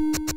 you